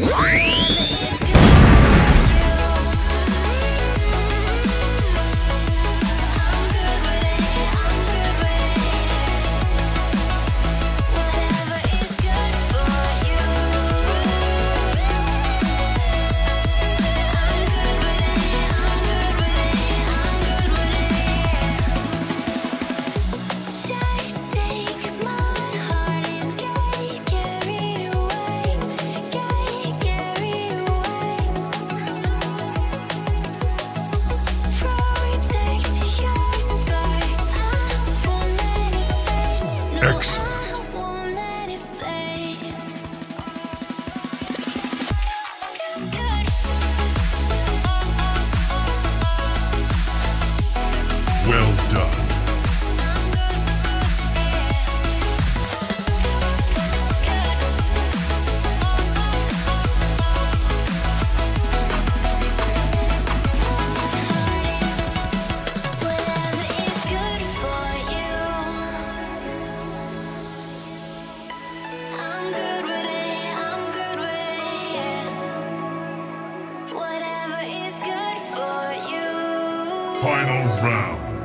love. Final round.